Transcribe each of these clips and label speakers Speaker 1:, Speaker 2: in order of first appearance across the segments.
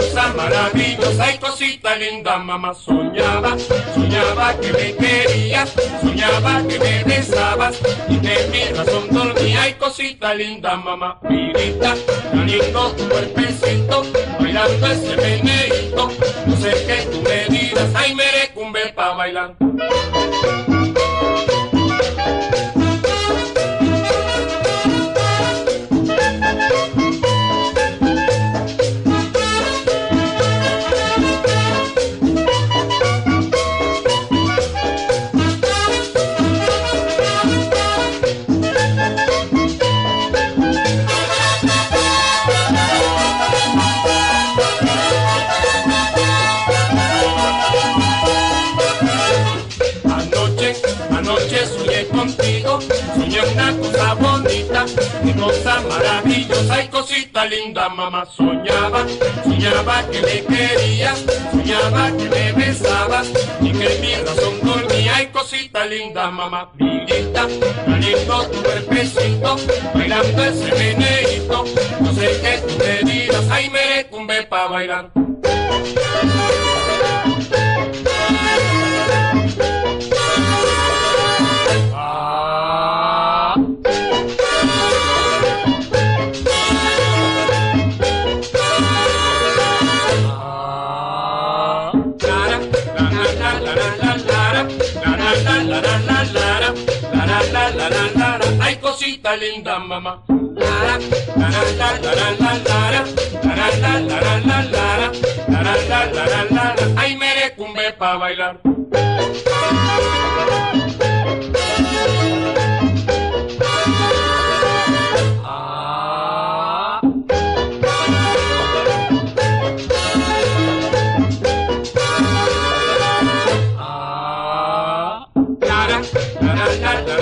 Speaker 1: cosa maravillosa y cosita linda, mamá soñaba, soñaba que me querías, soñaba que me besabas y que mi razón dormía y cosita linda, mamá, mirita, tan lindo tu cuerpecito, bailando ese meneito, no sé qué tú me dirás, ay merecumbe pa' bailar. Anoche soñé contigo, soñé una cosa bonita, qué cosa maravillosa y cosita linda, mamá. Soñaba, soñaba que me querías, soñaba que me besabas y que mi razón dormía y cosita linda, mamá. Vidita, tan lindo tu cuerpecito, bailando ese meneito, no sé qué tú me dirás, ay merecumbe pa' bailar. cosita linda, mamá. Ay, merecumbe pa' bailar. la la la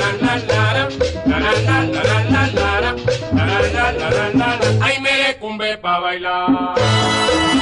Speaker 1: sirve para bailar.